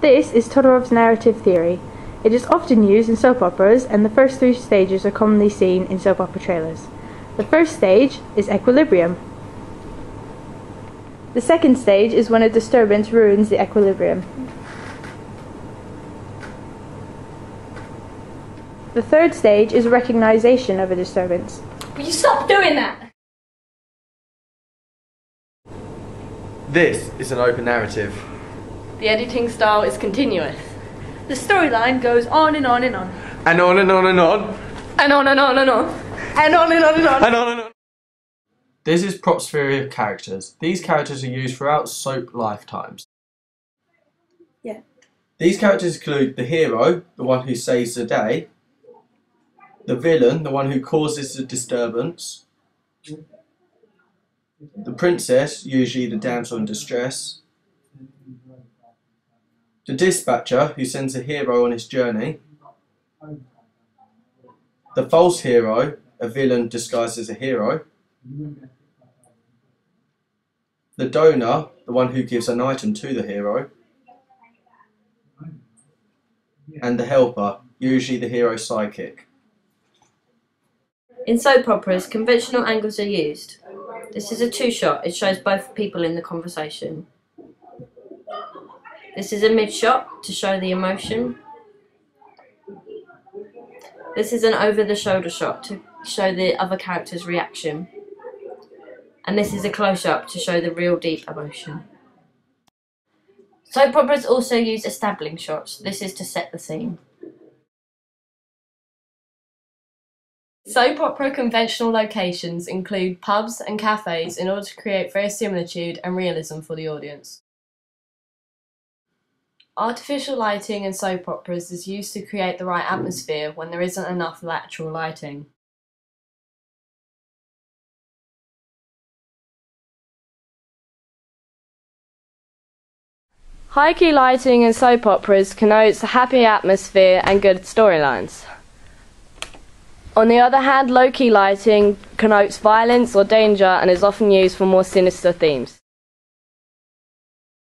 This is Todorov's narrative theory. It is often used in soap operas, and the first three stages are commonly seen in soap opera trailers. The first stage is equilibrium. The second stage is when a disturbance ruins the equilibrium. The third stage is recognition of a disturbance. Will you stop doing that? This is an open narrative. The editing style is continuous. The storyline goes on and on and on. And on and on and on. And on and on and on. And on and on and on. And on and on. This is Propp's theory of characters. These characters are used throughout soap lifetimes. Yeah. These characters include the hero, the one who saves the day, the villain, the one who causes the disturbance, the princess, usually the damsel in distress, the dispatcher, who sends a hero on his journey, the false hero, a villain disguised as a hero, the donor, the one who gives an item to the hero, and the helper, usually the hero's sidekick. In soap operas, conventional angles are used. This is a two-shot. It shows both people in the conversation. This is a mid-shot to show the emotion. This is an over-the-shoulder shot to show the other character's reaction. And this is a close-up to show the real deep emotion. Soap operas also use establishing shots. This is to set the scene. Soap opera conventional locations include pubs and cafes in order to create verisimilitude and realism for the audience. Artificial lighting in soap operas is used to create the right atmosphere when there isn't enough natural lighting. High key lighting in soap operas connotes a happy atmosphere and good storylines. On the other hand, low key lighting connotes violence or danger and is often used for more sinister themes.